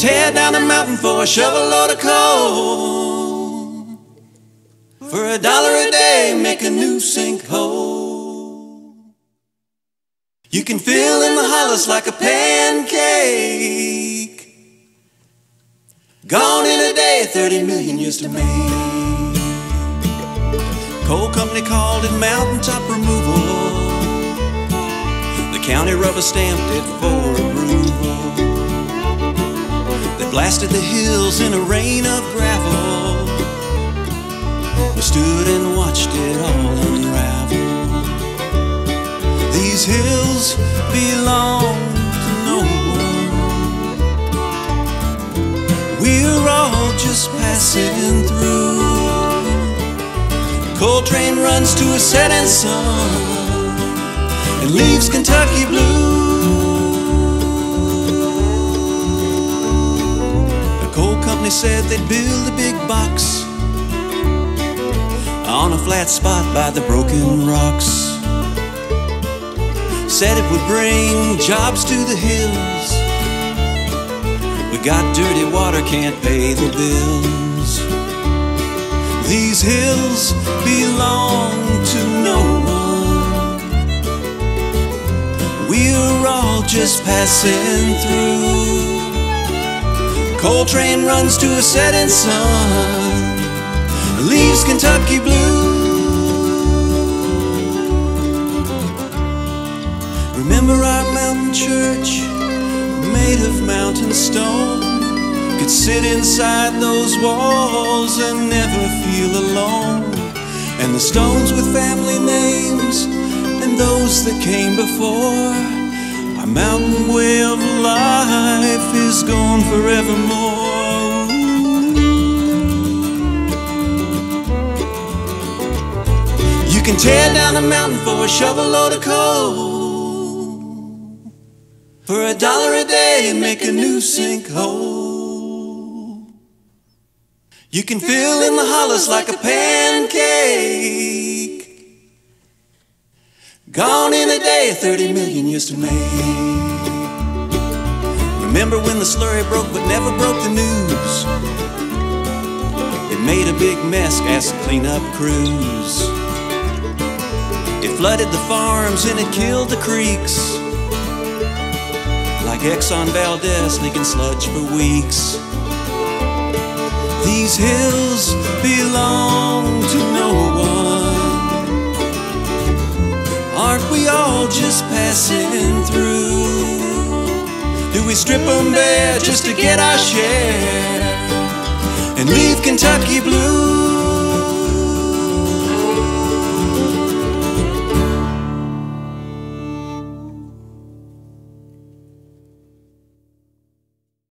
tear down a mountain for a shovel load of coal. For a dollar a day, make a new sinkhole. You can fill in the hollows like a pancake. Gone in a day, 30 million years to make. Coal company called it mountaintop removal. The county rubber stamped it for blasted the hills in a rain of gravel. We stood and watched it all unravel. These hills belong to no one. We're all just passing through. Coal train runs to a setting sun and leaves Kentucky blue. The coal company said they'd build a big box on a flat spot by the broken rocks. Said it would bring jobs to the hills. We got dirty water, can't pay the bills. These hills belong to no one. We're all just passing through. Coal train runs to a setting sun, leaves Kentucky blue. Remember our mountain church, made of mountain stone? Could sit inside those walls and never feel alone. And the stones with family names and those that came before. Our mountain way of life is gone forevermore. You can tear down a mountain for a shovel load of coal. For a dollar a day make a new sinkhole. You can fill in the hollows like a pancake. Gone in a day, 30 million years to make. Remember when the slurry broke but never broke the news? It made a big mess, asked cleanup crews. It flooded the farms and it killed the creeks. Like Exxon Valdez leaking sludge for weeks. These hills belong just passing through? Do we strip them bare just to get our share and leave Kentucky blue?